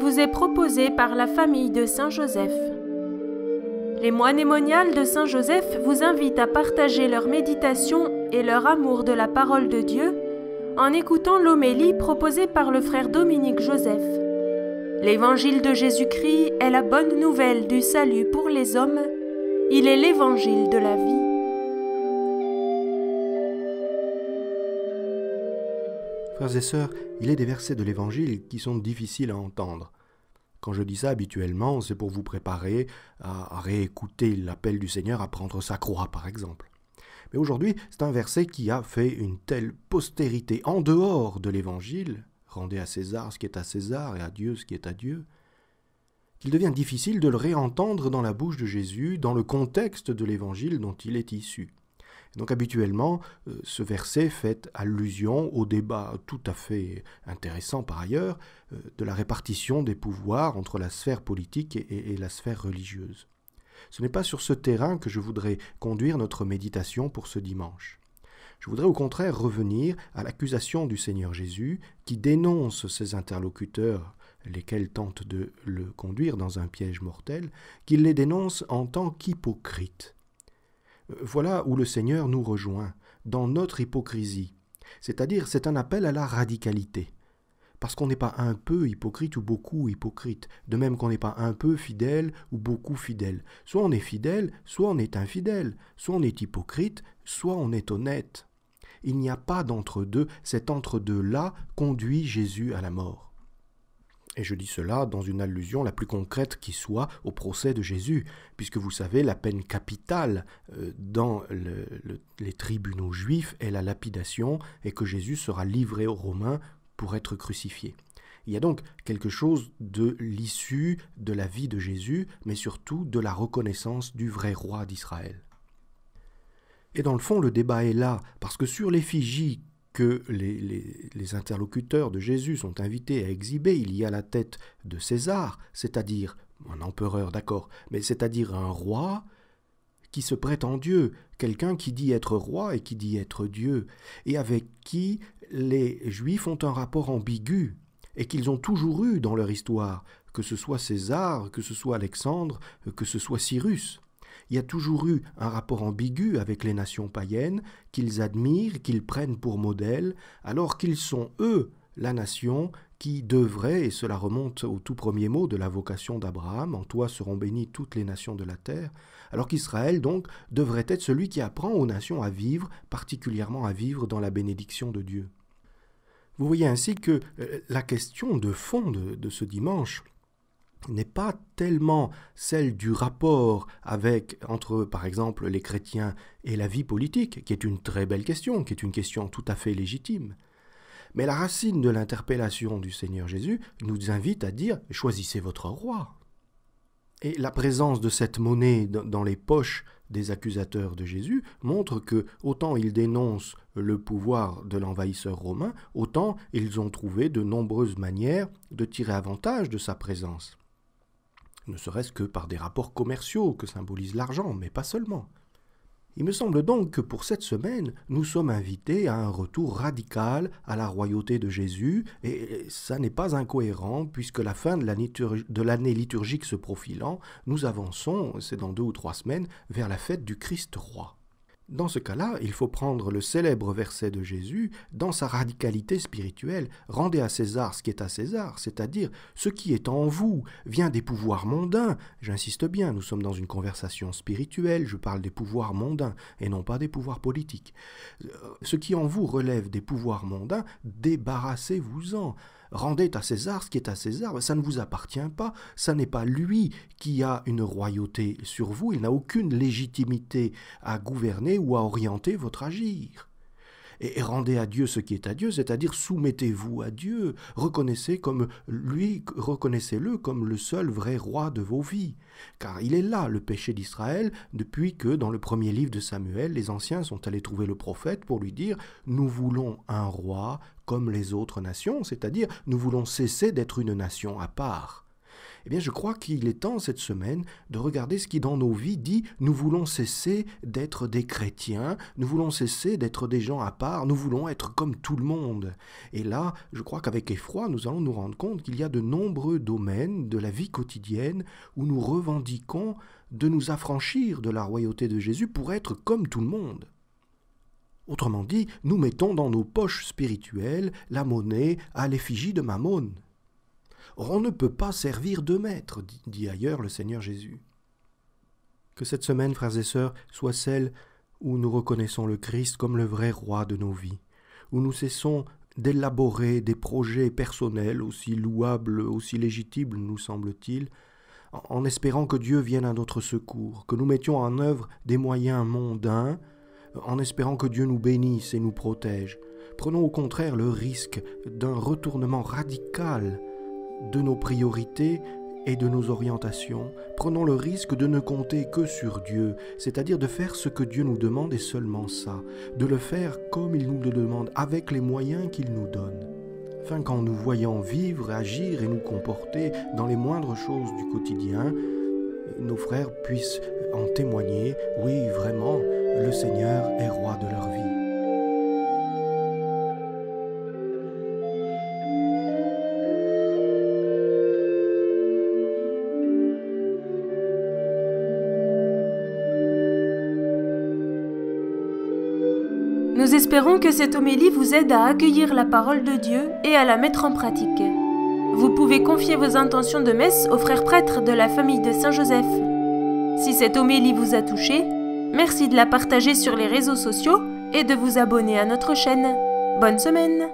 vous est proposé par la famille de Saint-Joseph. Les moines moniales de Saint-Joseph vous invitent à partager leur méditation et leur amour de la parole de Dieu en écoutant l'homélie proposée par le frère Dominique Joseph. L'évangile de Jésus-Christ est la bonne nouvelle du salut pour les hommes. Il est l'évangile de la vie. Frères et sœurs, il est des versets de l'Évangile qui sont difficiles à entendre. Quand je dis ça habituellement, c'est pour vous préparer à, réécouter l'appel du Seigneur à prendre sa croix, par exemple. Mais aujourd'hui, c'est un verset qui a fait une telle postérité en dehors de l'Évangile, rendez à César ce qui est à César et à Dieu ce qui est à Dieu, qu'il devient difficile de le réentendre dans la bouche de Jésus, dans le contexte de l'Évangile dont il est issu. Donc habituellement, euh, ce verset fait allusion au débat tout à fait intéressant par ailleurs euh, de la répartition des pouvoirs entre la sphère politique et, la sphère religieuse. Ce n'est pas sur ce terrain que je voudrais conduire notre méditation pour ce dimanche. Je voudrais au contraire revenir à l'accusation du Seigneur Jésus qui dénonce ses interlocuteurs, lesquels tentent de le conduire dans un piège mortel, qu'il les dénonce en tant qu'hypocrites. Voilà où le Seigneur nous rejoint, dans notre hypocrisie. C'est-à-dire, c'est un appel à la radicalité. Parce qu'on n'est pas un peu hypocrite ou beaucoup hypocrite, de même qu'on n'est pas un peu fidèle ou beaucoup fidèle. Soit on est fidèle, soit on est infidèle, soit on est hypocrite, soit on est honnête. Il n'y a pas d'entre-deux, cet entre-deux-là conduit Jésus à la mort. Et je dis cela dans une allusion la plus concrète qui soit au procès de Jésus, puisque vous savez, la peine capitale euh, dans les tribunaux juifs est la lapidation, et que Jésus sera livré aux Romains pour être crucifié. Il y a donc quelque chose de l'issue de la vie de Jésus, mais surtout de la reconnaissance du vrai roi d'Israël. Et dans le fond, le débat est là, parce que sur l'effigie que les, interlocuteurs de Jésus sont invités à exhiber, il y a la tête de César, c'est-à-dire un empereur, d'accord, mais c'est-à-dire un roi qui se prête en Dieu, quelqu'un qui dit être roi et qui dit être Dieu, et avec qui les Juifs ont un rapport ambigu, et qu'ils ont toujours eu dans leur histoire, que ce soit César, que ce soit Alexandre, que ce soit Cyrus il y a toujours eu un rapport ambigu avec les nations païennes qu'ils admirent, qu'ils prennent pour modèle, alors qu'ils sont eux la nation qui devrait, et cela remonte au tout premier mot de la vocation d'Abraham, en toi seront bénies toutes les nations de la terre, alors qu'Israël donc devrait être celui qui apprend aux nations à vivre, particulièrement à vivre dans la bénédiction de Dieu. Vous voyez ainsi que euh, la question de fond de ce dimanche, n'est pas tellement celle du rapport avec entre par exemple les chrétiens et la vie politique, qui est une très belle question, qui est une question tout à fait légitime. Mais la racine de l'interpellation du Seigneur Jésus nous invite à dire choisissez votre roi. Et la présence de cette monnaie dans les poches des accusateurs de Jésus montre que autant ils dénoncent le pouvoir de l'envahisseur romain, autant ils ont trouvé de nombreuses manières de tirer avantage de sa présence ne serait-ce que par des rapports commerciaux que symbolise l'argent, mais pas seulement. Il me semble donc que pour cette semaine, nous sommes invités à un retour radical à la royauté de Jésus, et ça n'est pas incohérent, puisque la fin de l'année liturgique se profilant, nous avançons, c'est dans deux ou trois semaines, vers la fête du Christ roi. Dans ce cas-là, il faut prendre le célèbre verset de Jésus dans sa radicalité spirituelle. Rendez à César ce qui est à César, c'est-à-dire ce qui est en vous vient des pouvoirs mondains. J'insiste bien, nous sommes dans une conversation spirituelle, je parle des pouvoirs mondains et non pas des pouvoirs politiques. Euh, ce qui en vous relève des pouvoirs mondains, débarrassez-vous-en rendez à César ce qui est à César, ça ne vous appartient pas, ça n'est pas lui qui a une royauté sur vous, il n'a aucune légitimité à gouverner ou à orienter votre agir. Et rendez à Dieu ce qui est à Dieu, c'est-à-dire soumettez-vous à Dieu, reconnaissez comme lui, reconnaissez-le comme le seul vrai roi de vos vies. Car il est là le péché d'Israël depuis que dans le premier livre de Samuel, les anciens sont allés trouver le prophète pour lui dire Nous voulons un roi comme les autres nations, c'est-à-dire nous voulons cesser d'être une nation à part. Eh bien je crois qu'il est temps cette semaine de regarder ce qui dans nos vies dit nous voulons cesser d'être des chrétiens, nous voulons cesser d'être des gens à part, nous voulons être comme tout le monde. Et là, je crois qu'avec effroi, nous allons nous rendre compte qu'il y a de nombreux domaines de la vie quotidienne où nous revendiquons de nous affranchir de la royauté de Jésus pour être comme tout le monde. Autrement dit, nous mettons dans nos poches spirituelles la monnaie à l'effigie de Mammon. On ne peut pas servir deux maîtres, dit ailleurs le Seigneur Jésus. Que cette semaine, frères et sœurs, soit celle où nous reconnaissons le Christ comme le vrai roi de nos vies, où nous cessons d'élaborer des projets personnels aussi louables, aussi légitimes, nous semble-t-il, en espérant que Dieu vienne à notre secours, que nous mettions en œuvre des moyens mondains, en espérant que Dieu nous bénisse et nous protège. Prenons au contraire le risque d'un retournement radical de nos priorités et de nos orientations. Prenons le risque de ne compter que sur Dieu, c'est-à-dire de faire ce que Dieu nous demande et seulement ça, de le faire comme il nous le demande, avec les moyens qu'il nous donne. Afin qu'en nous voyant vivre, agir et nous comporter dans les moindres choses du quotidien, nos frères puissent en témoigner, oui vraiment, le Seigneur est roi de leur vie. Nous espérons que cette homélie vous aide à accueillir la parole de Dieu et à la mettre en pratique. Vous pouvez confier vos intentions de messe aux frères prêtres de la famille de Saint-Joseph. Si cette homélie vous a touché, merci de la partager sur les réseaux sociaux et de vous abonner à notre chaîne. Bonne semaine